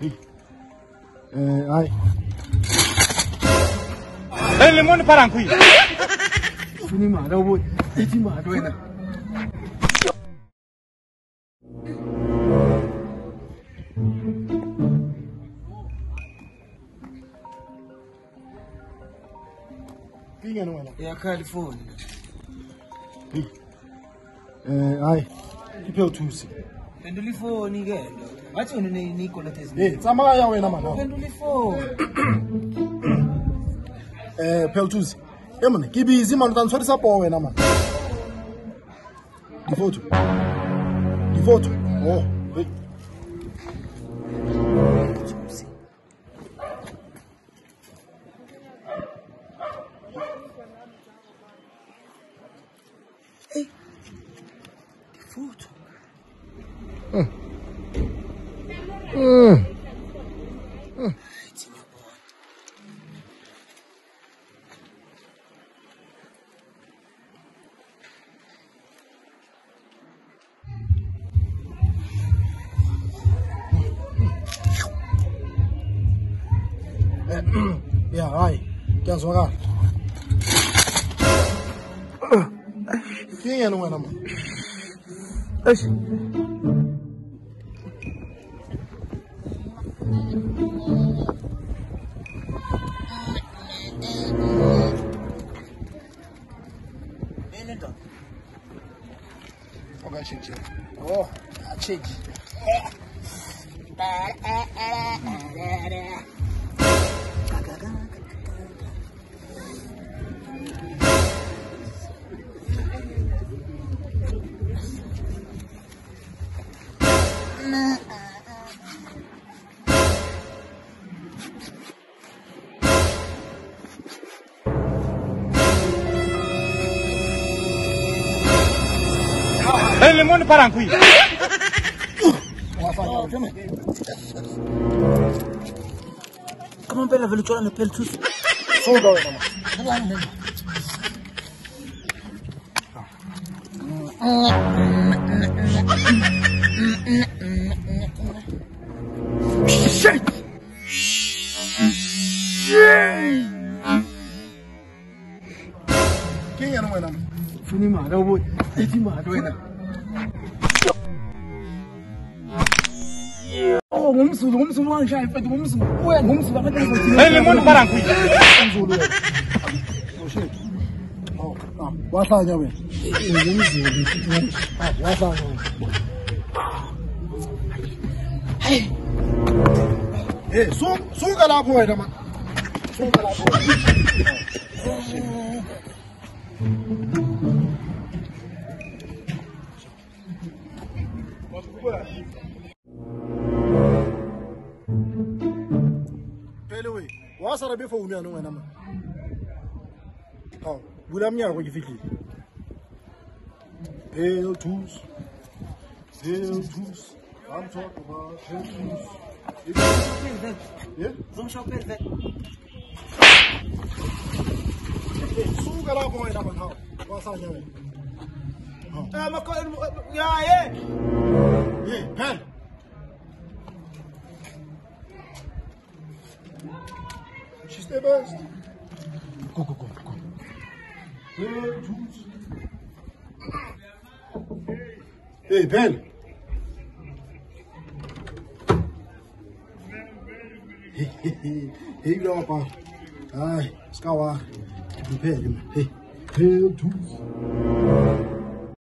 Hai. Lên lên muốn parang kui. Sini mah ada boy. Ini mah ada enak. Pingan wala. Ya California. Eh, hai. Kipe utusi. Ndilifoni ke nto. wathi eh, wena uneyiniko lethi ezinye. Tsamaya wena mana uphendula ifoni eh peltuzi e eh, mone ke busy mane o tantshwarisa poo wena mane difoto difoto o oh, Hey, difoto. Hmm. Eh. Futhi Ya, hayi. Kuyazwakala. Kingena wena man. eish Nini Okashintshe. Oh, achinge. Hey, lemon parang kui. Wafanya uteme. kama mpela vele utshwala nephela thusi Suka wena man. Kingena wena man. funa imali awubuthi ithi imali wena oh ngumzulu ngumzulu wangishaya mfethu ngumzulu uya ngumzulu akatheyi muntu barangui ngumzulu wahlanya wena ngumzulu wahlanya hayi Eh, suka lapho wena man. Suka lapho. sara be founu yanong wena ma ao bula mnyako ke fitlile pale tools pale tools I'm talking about pale tools Yeah? Don't show pale Suga la ko wena ma Wa sa nya wena. Ah, eh, ma ko eh, eh, ya eh. Eh, pale. She's the best. Go, go, go, go. Hey, Ben. Hey, Europa. Hi, Scour. Prepare him. Hey, hey, tools.